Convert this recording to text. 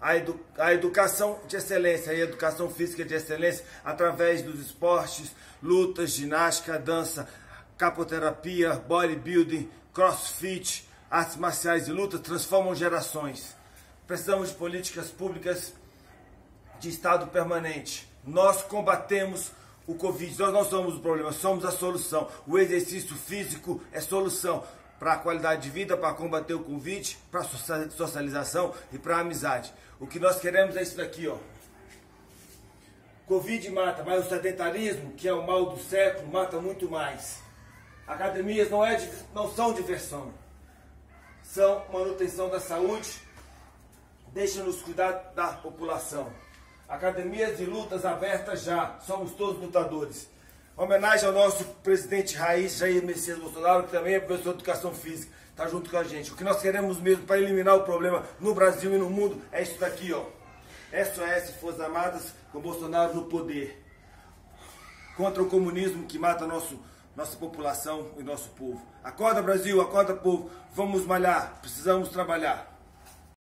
a, edu a educação de excelência, a educação física de excelência através dos esportes, lutas, ginástica, dança, capoterapia, bodybuilding, crossfit, artes marciais e luta transformam gerações. Precisamos de políticas públicas de Estado permanente. Nós combatemos o Covid, nós não somos o problema, somos a solução. O exercício físico é solução para a qualidade de vida, para combater o Covid, para a socialização e para a amizade. O que nós queremos é isso daqui, ó. Covid mata, mas o sedentarismo, que é o mal do século, mata muito mais. Academias não, é, não são diversão, são manutenção da saúde, deixa-nos cuidar da população. Academias de lutas abertas já, somos todos lutadores. Homenagem ao nosso presidente raiz, Jair Messias Bolsonaro, que também é professor de educação física, está junto com a gente. O que nós queremos mesmo para eliminar o problema no Brasil e no mundo é isso daqui, ó. SOS Forças Armadas com Bolsonaro no poder. Contra o comunismo que mata nosso, nossa população e nosso povo. Acorda Brasil, acorda povo, vamos malhar, precisamos trabalhar.